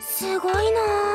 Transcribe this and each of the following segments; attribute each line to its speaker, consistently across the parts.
Speaker 1: すごいなあ。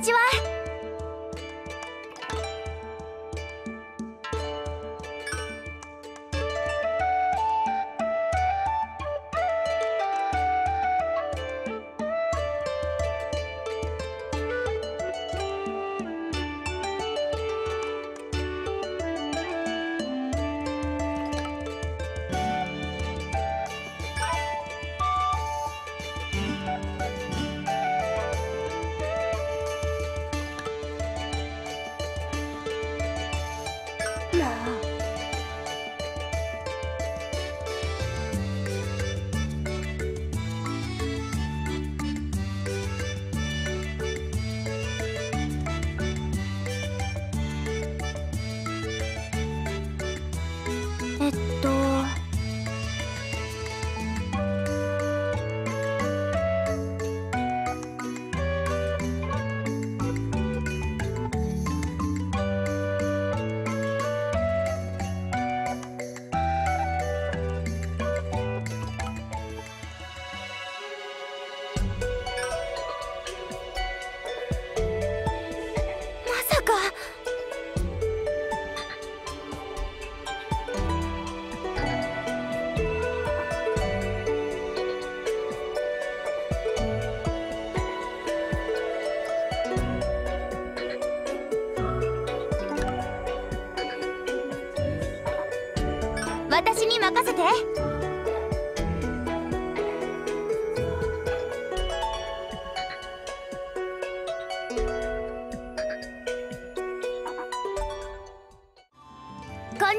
Speaker 1: ちは。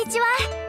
Speaker 1: にちは。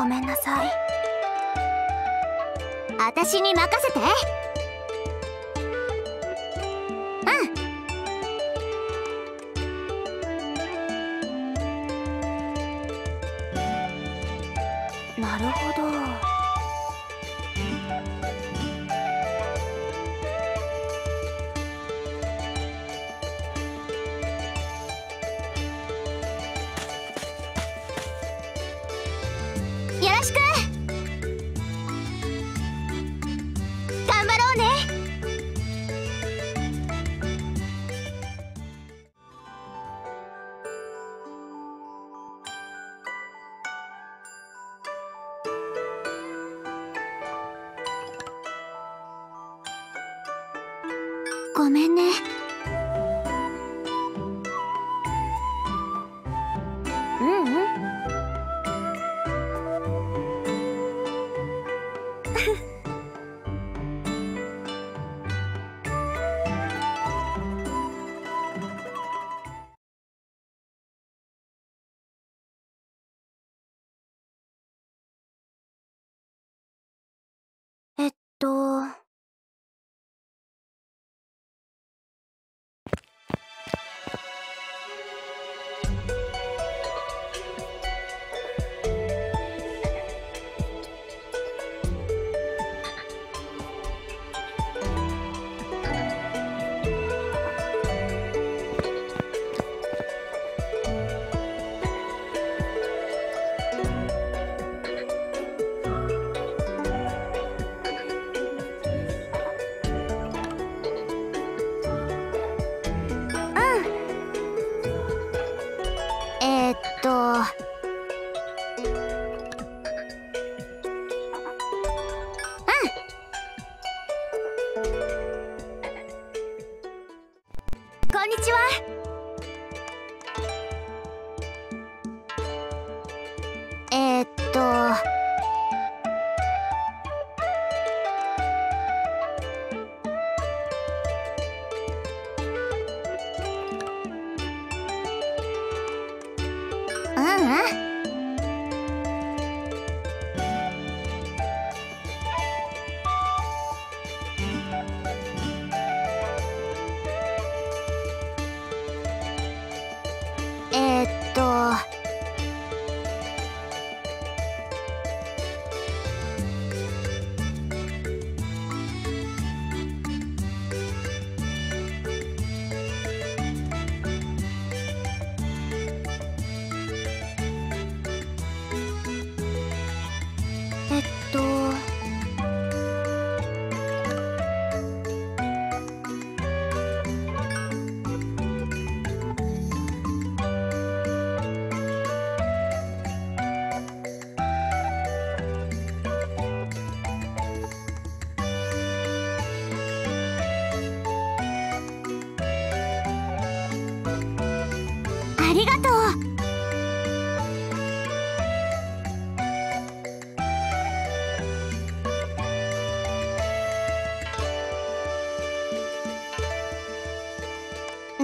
Speaker 1: ごめんなさい。私に任せて。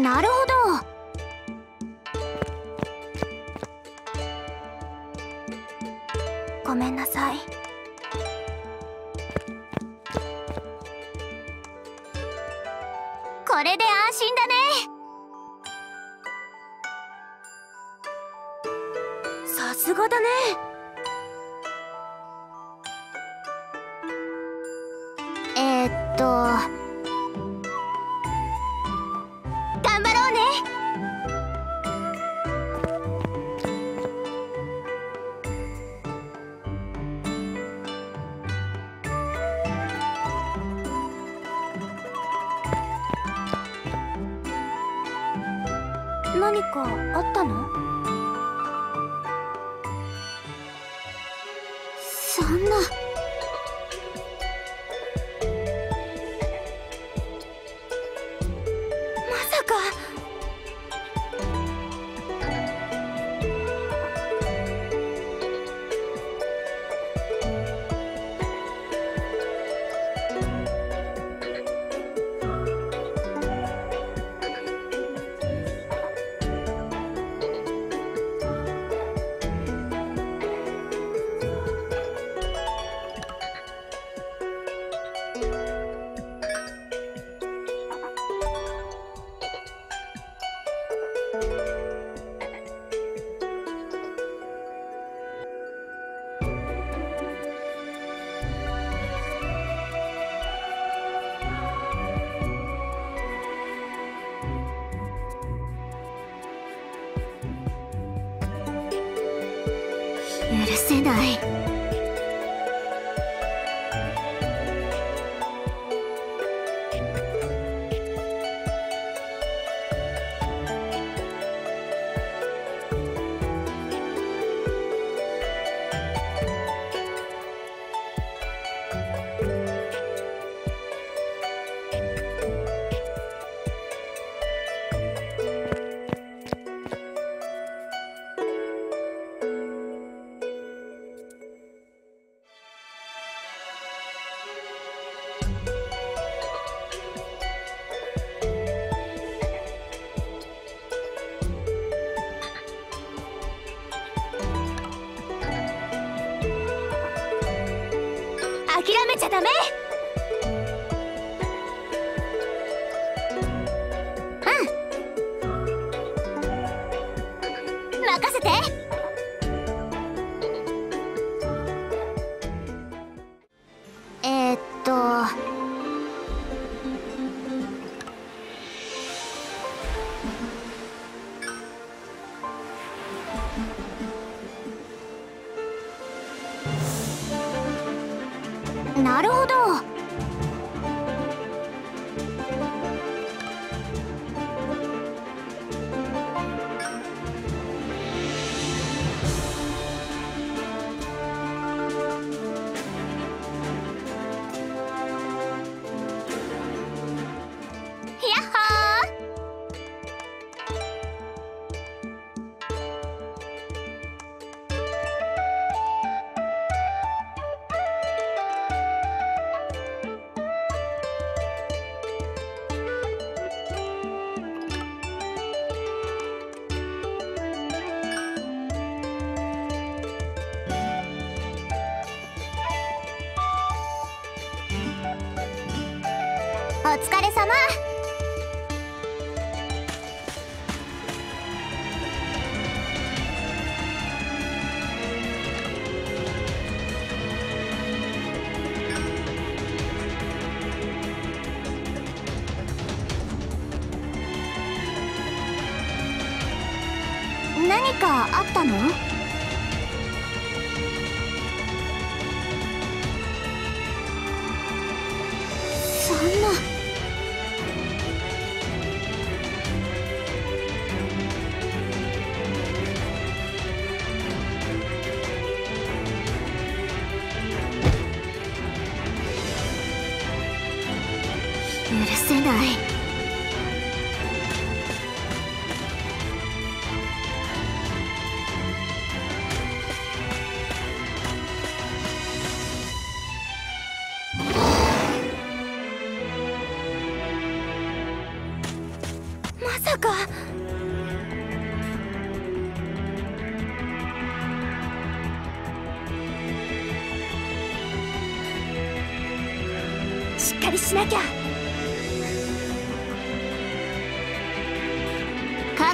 Speaker 1: なるほど。せない。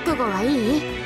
Speaker 1: 覚悟はいい？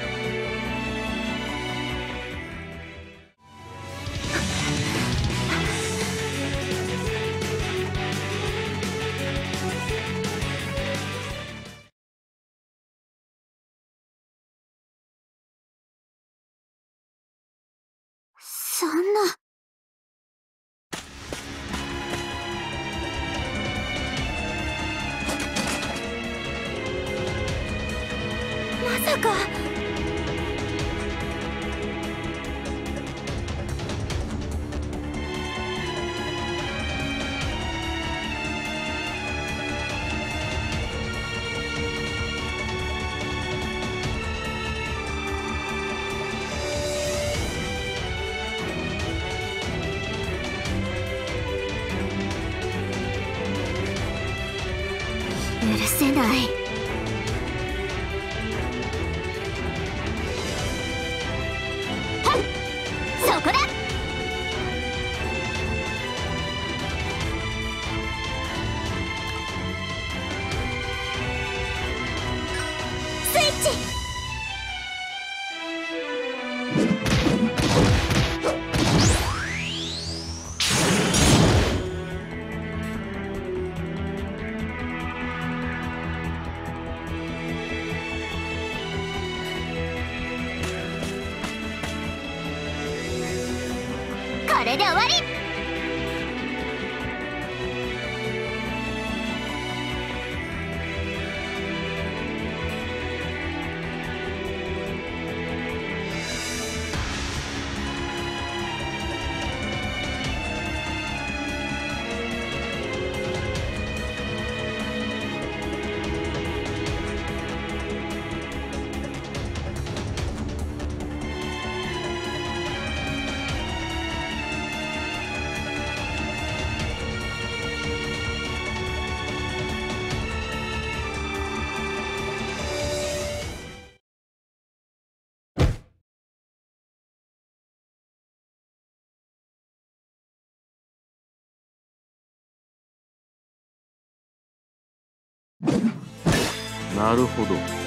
Speaker 1: な
Speaker 2: るほど。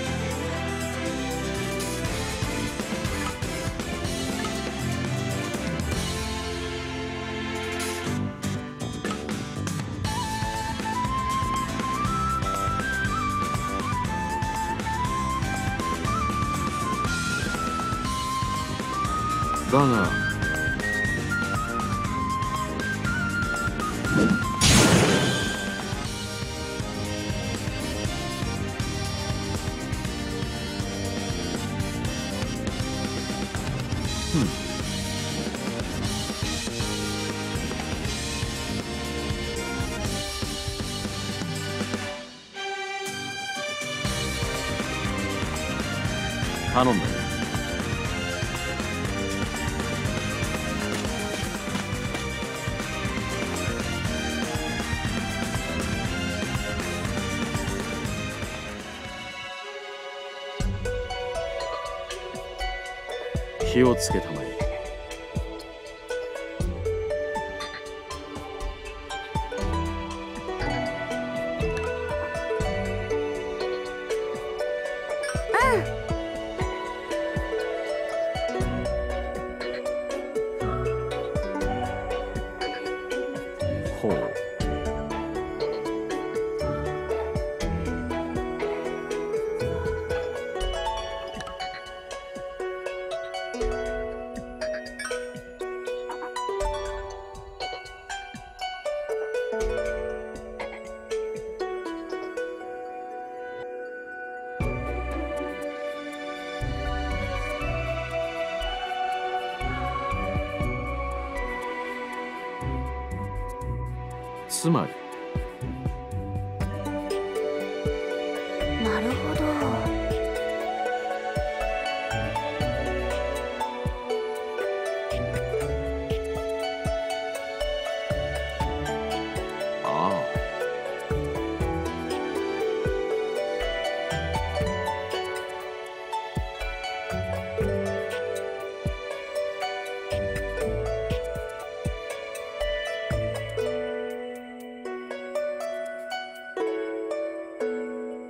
Speaker 2: 火をつけたまえ。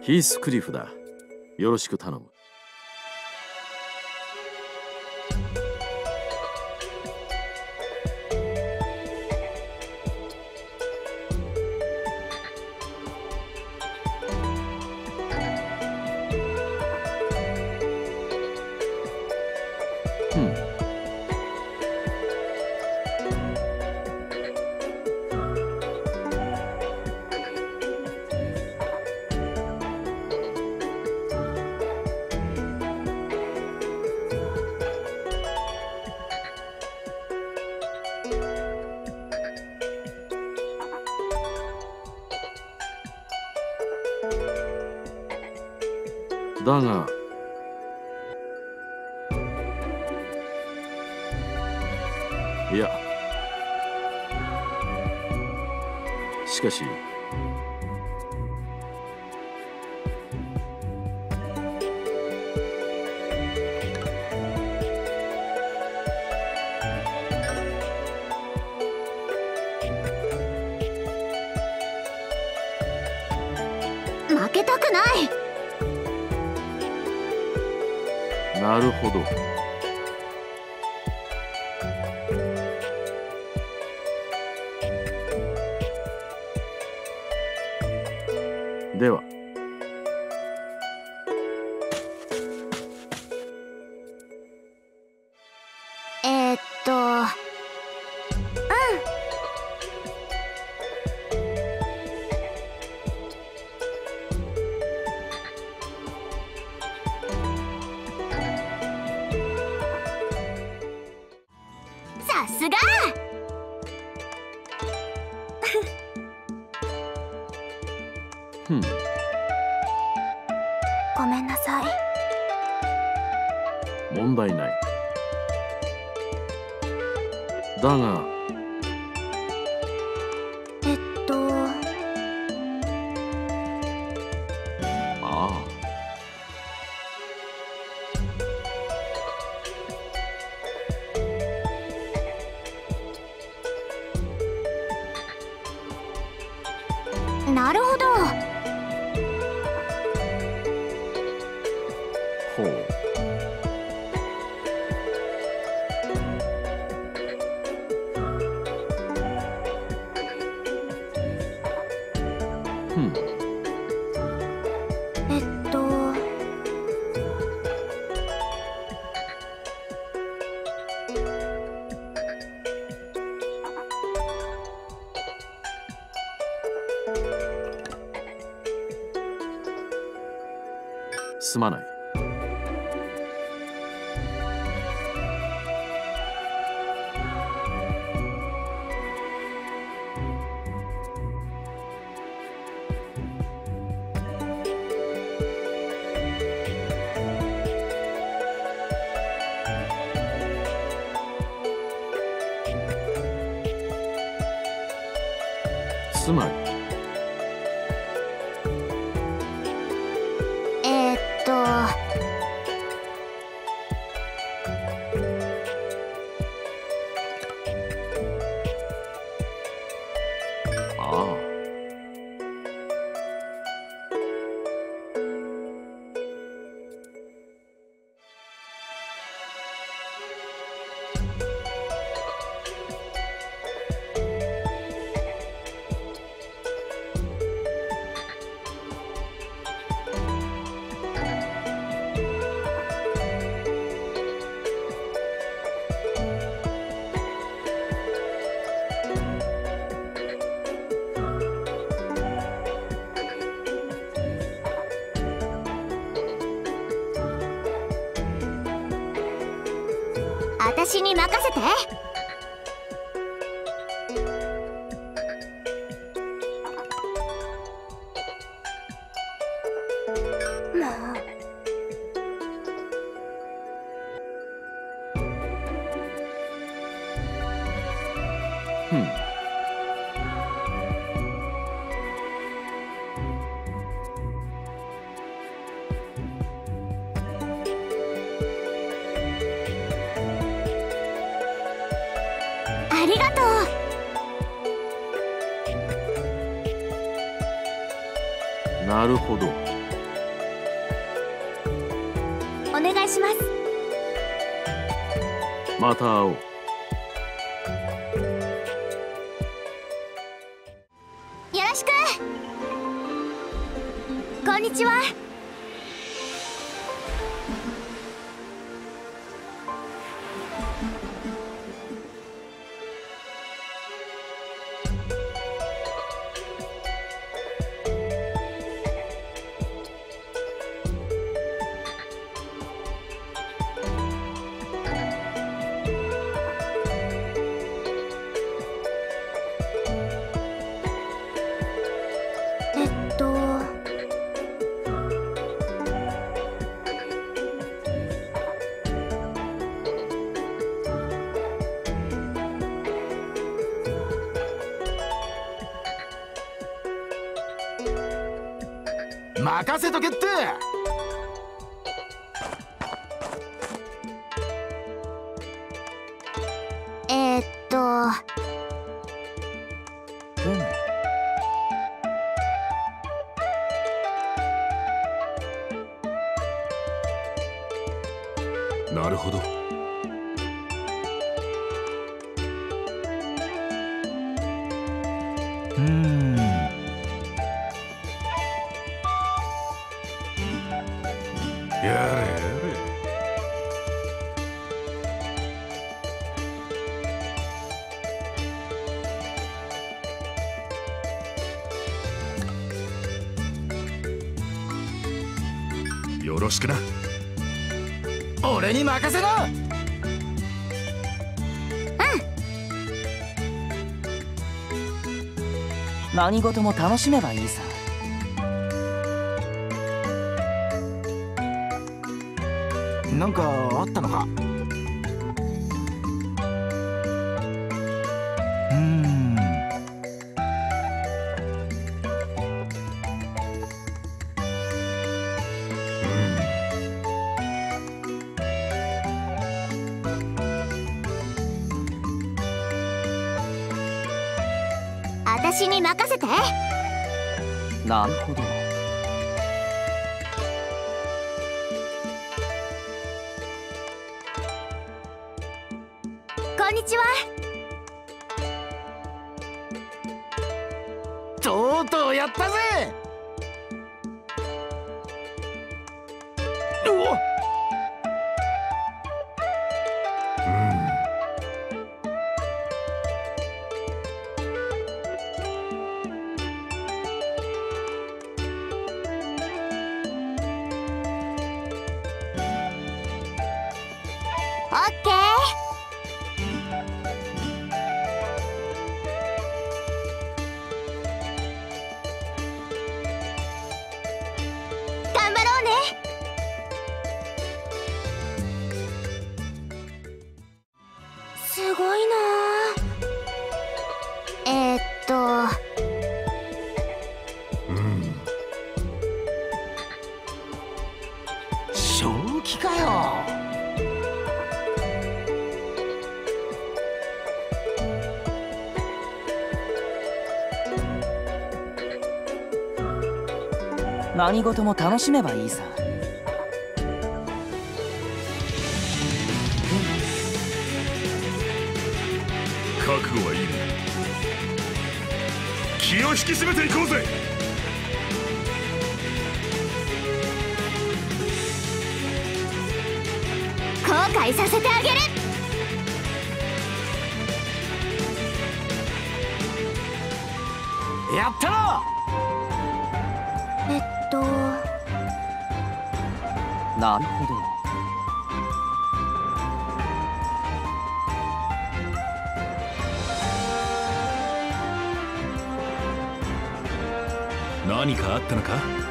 Speaker 2: ヒースクリフだ。よろしく頼む。うん。だがいや。しかし
Speaker 1: な
Speaker 2: る
Speaker 1: 蛋啊任せと
Speaker 3: けって。
Speaker 1: せ
Speaker 3: なうん。
Speaker 4: 何事も楽しめばいいさ。
Speaker 5: な
Speaker 4: るほど。
Speaker 1: こんにちは。
Speaker 5: とうとうやったぜ
Speaker 4: 何事も楽しめばいいさ。
Speaker 5: 覚悟はいいね。気を引き締めていこうぜ。
Speaker 1: 後悔させてあげる。
Speaker 5: やったな
Speaker 1: えっと
Speaker 4: なるほど。
Speaker 5: 何かあったのか？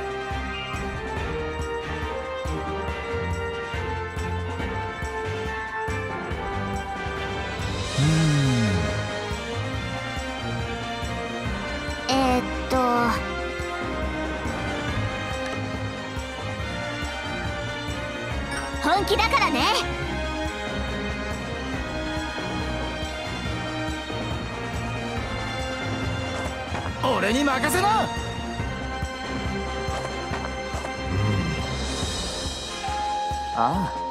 Speaker 5: 俺に任せな
Speaker 1: うん。ああ。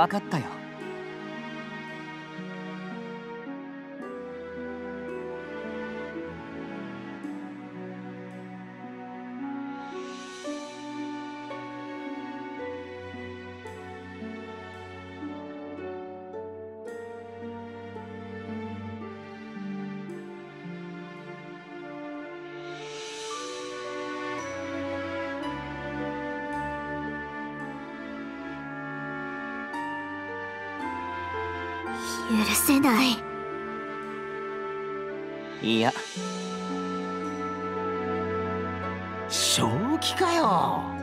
Speaker 4: 分かったよ。
Speaker 1: 許せない。
Speaker 4: いや。
Speaker 5: 正気かよ。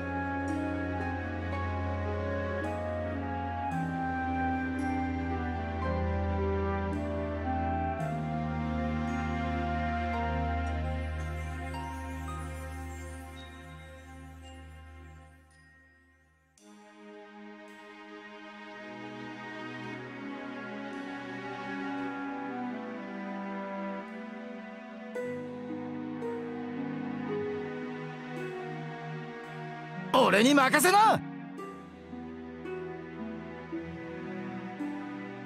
Speaker 5: に任せな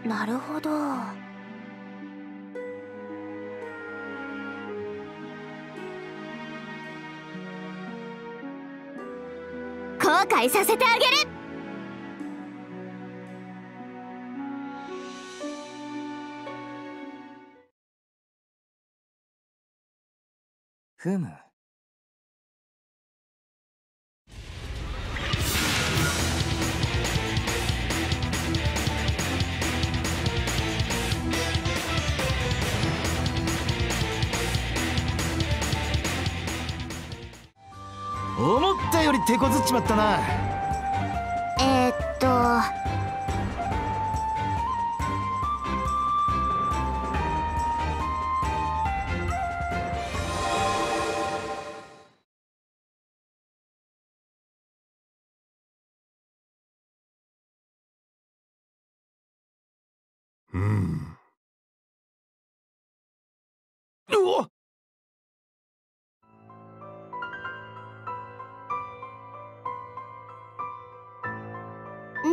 Speaker 1: なるほど。後悔させてあげる！
Speaker 4: ふむ。
Speaker 3: っちまったな。
Speaker 1: えー、っと。
Speaker 3: うん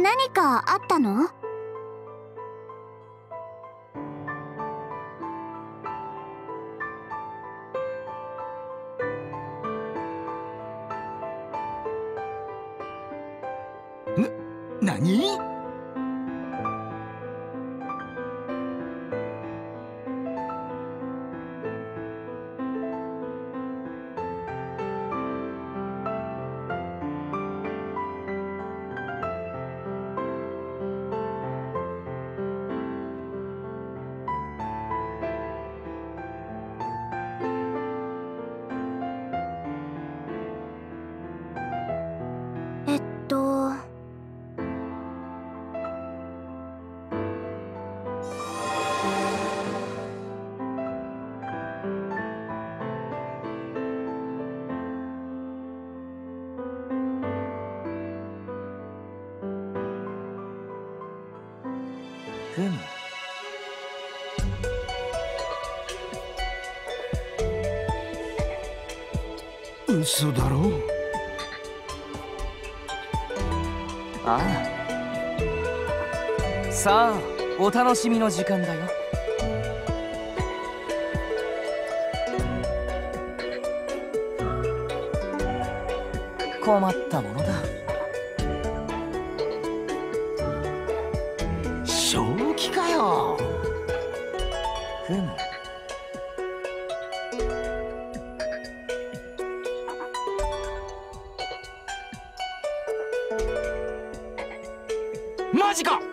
Speaker 1: 何かあったの？
Speaker 3: 嘘だろ？
Speaker 4: ああ。さあお楽しみの時間だよ。困ったものだ。
Speaker 3: 正気かよ。
Speaker 4: ふむ
Speaker 3: 事故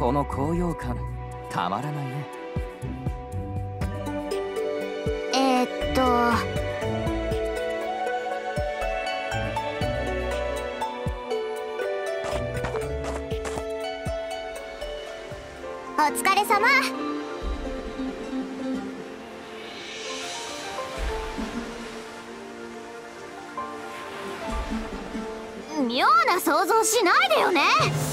Speaker 4: この高揚感たまらないね。
Speaker 1: えー、っと。お疲れ様。妙な想像しないでよね。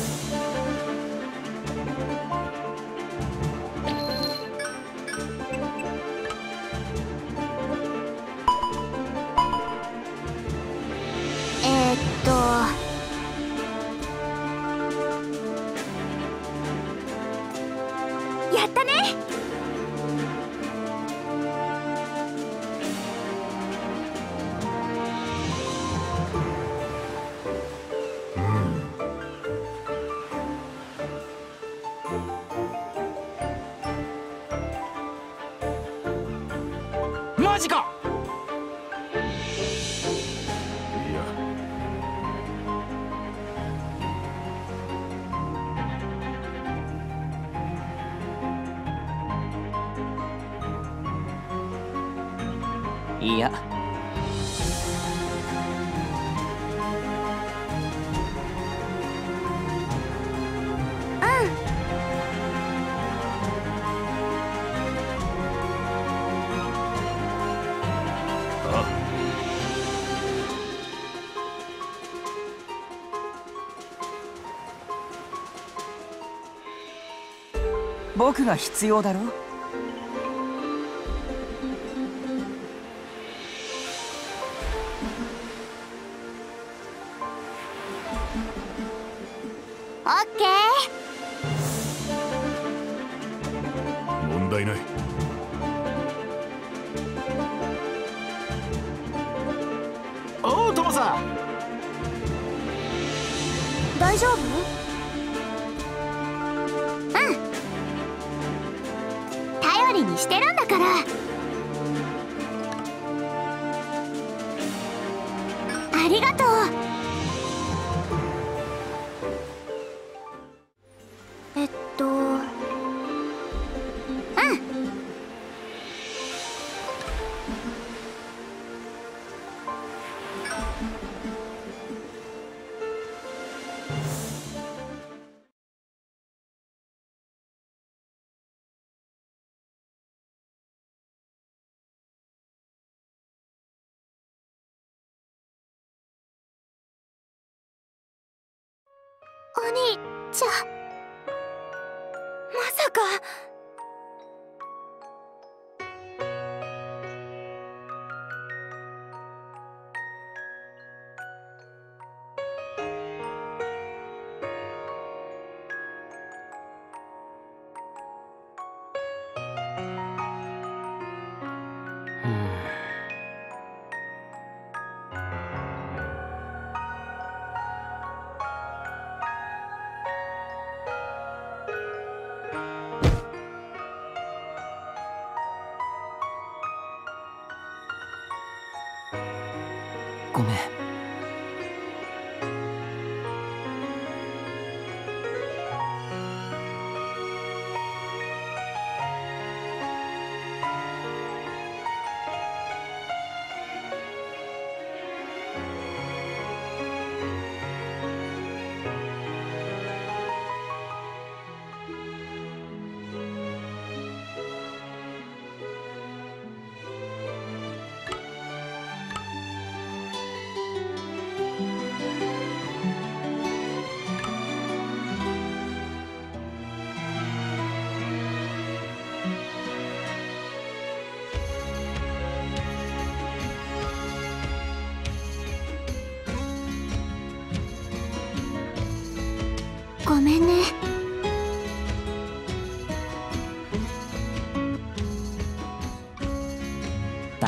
Speaker 4: 僕が必要だろ
Speaker 1: う？
Speaker 6: ちゃまさか。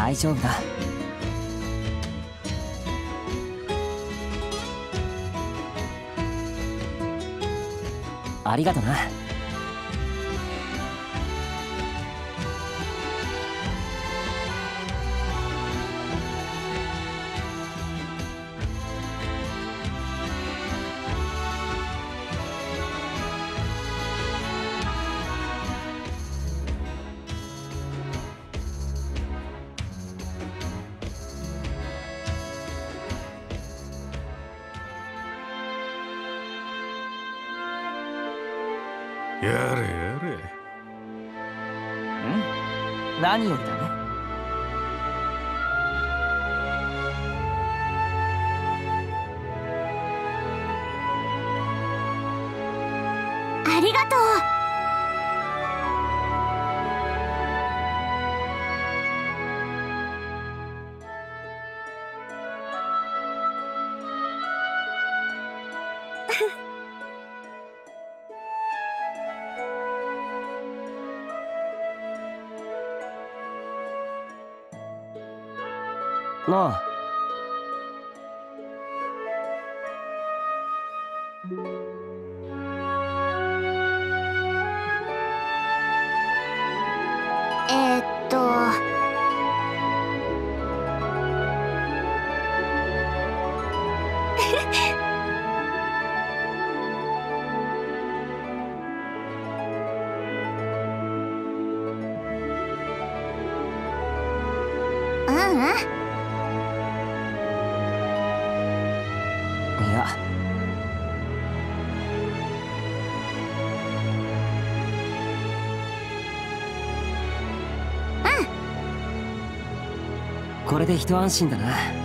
Speaker 4: 大丈夫だ。ありがとな。
Speaker 3: やれやれ。
Speaker 4: うん？何よりだね。
Speaker 6: ありがとう
Speaker 4: なで一安心だな。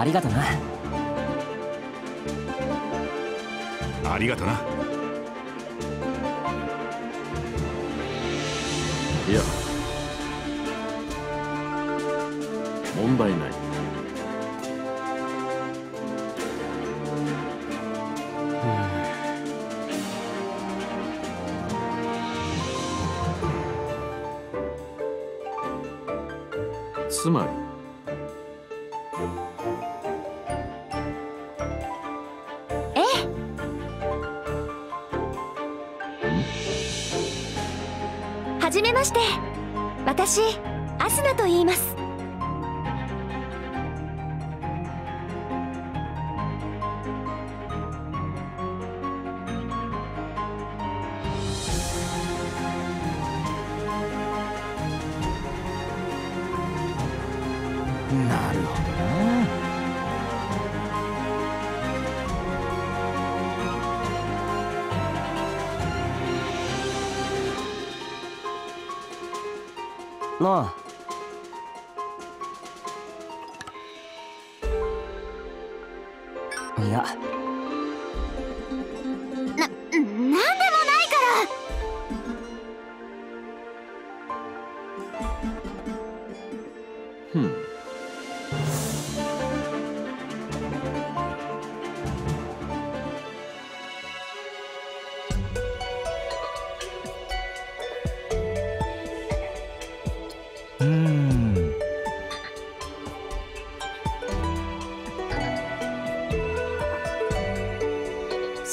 Speaker 3: あ
Speaker 4: りがとな。
Speaker 3: ありがとな。い
Speaker 1: や問題ない。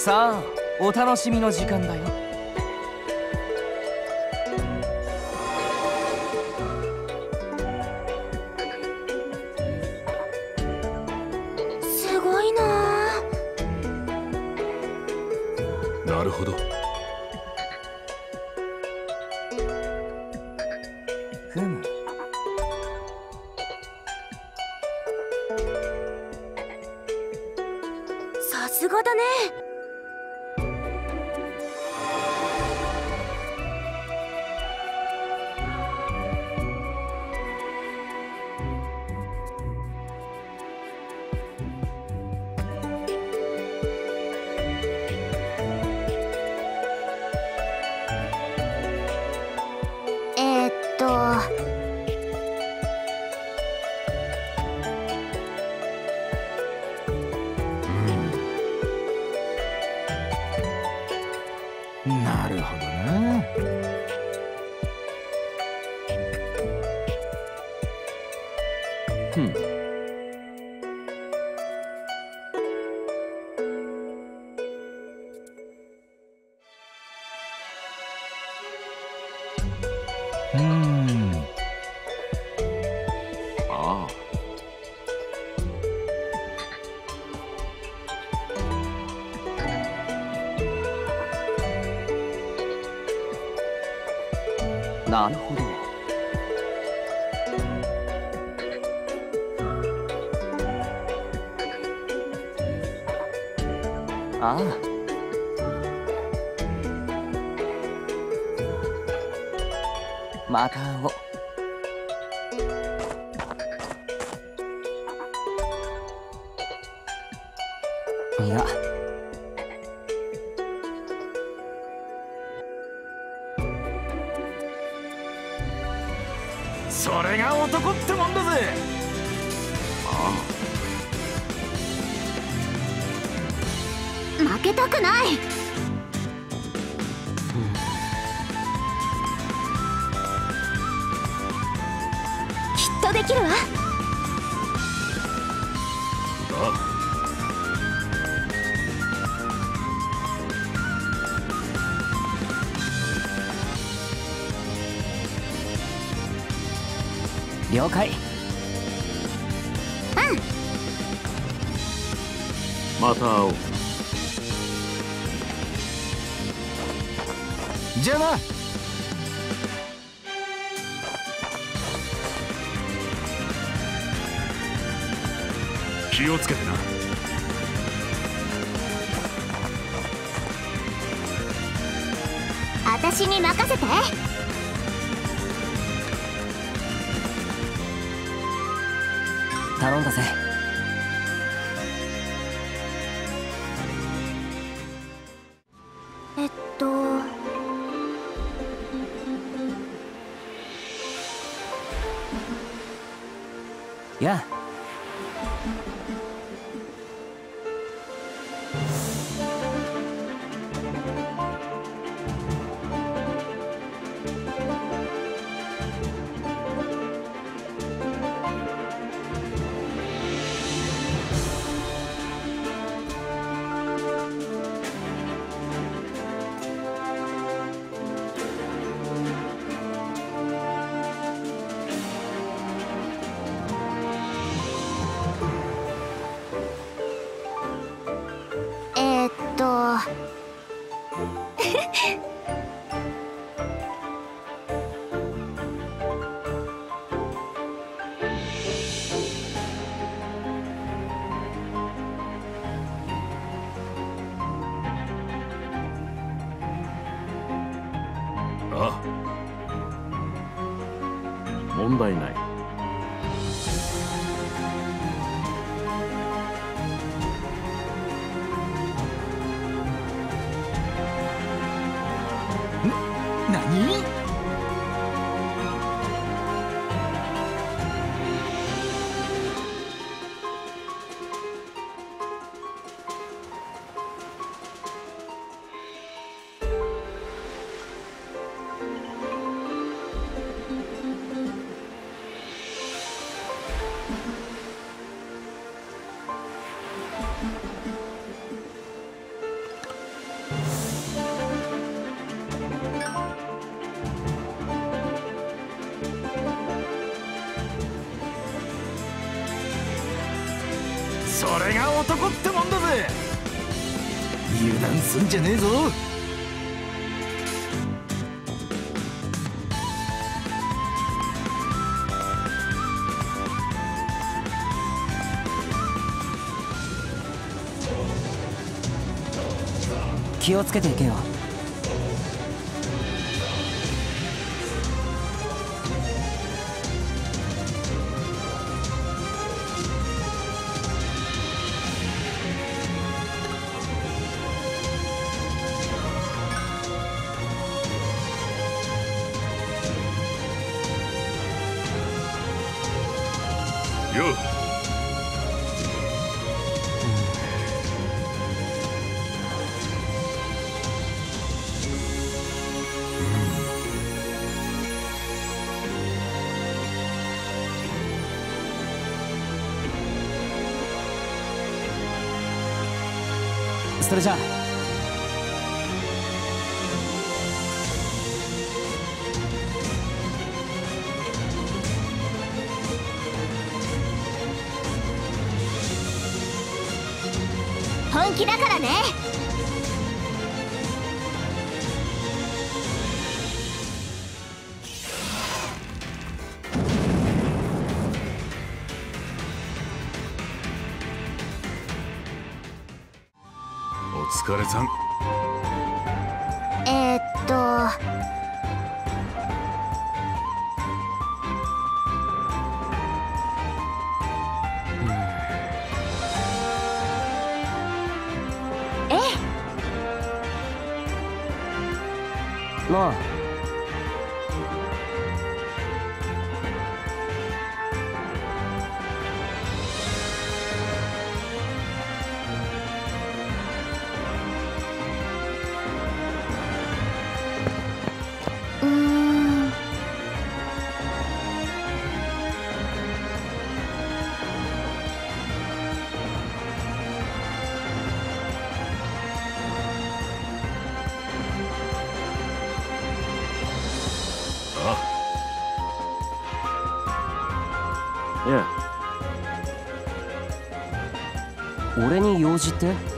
Speaker 4: さあお楽しみの時間だよ。
Speaker 7: あ
Speaker 1: あ
Speaker 4: また会おう。Yeah,
Speaker 8: それが男ってもんだぜ。
Speaker 5: 油断すんじゃねえぞ。
Speaker 1: 気をつけていけよ。Laura. じ
Speaker 2: て。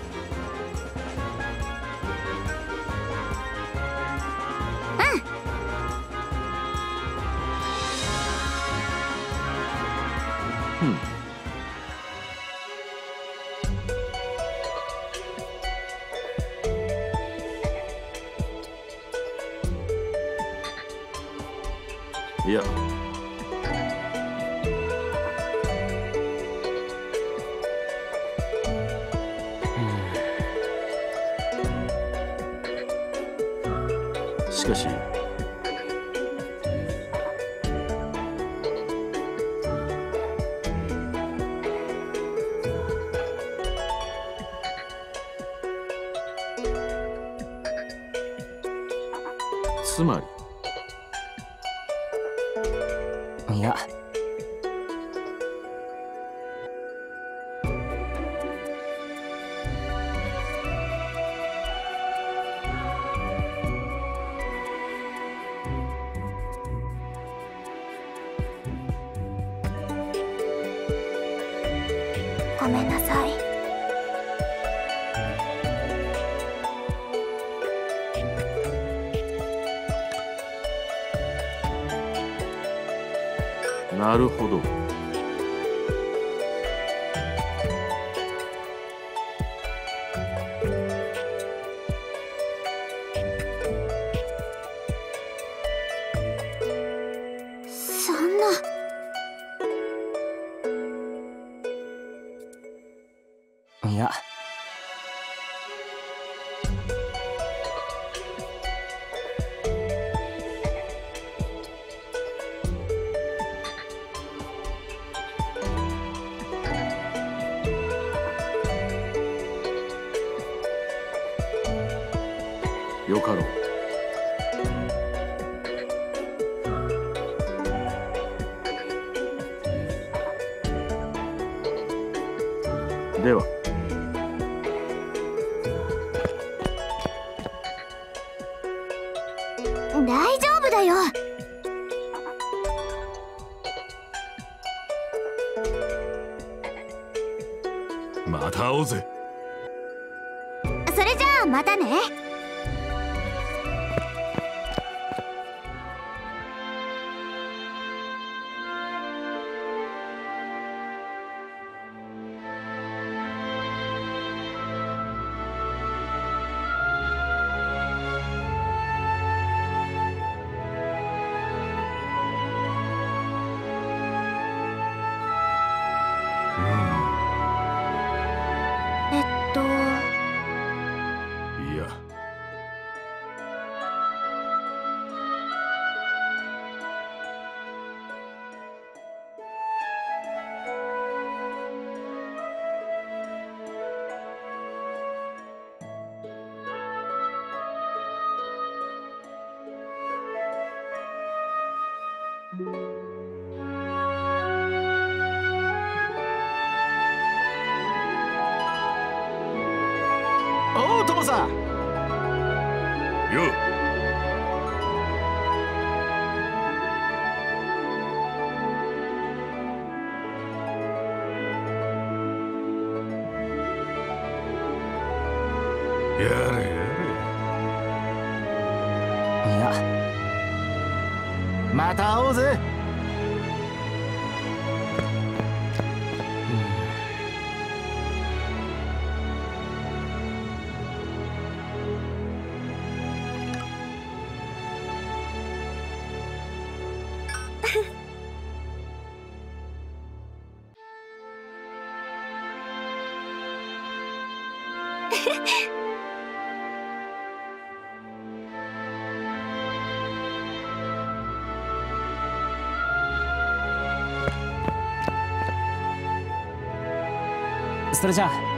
Speaker 9: ごめんなさい
Speaker 1: なるほど。
Speaker 2: それじゃあ。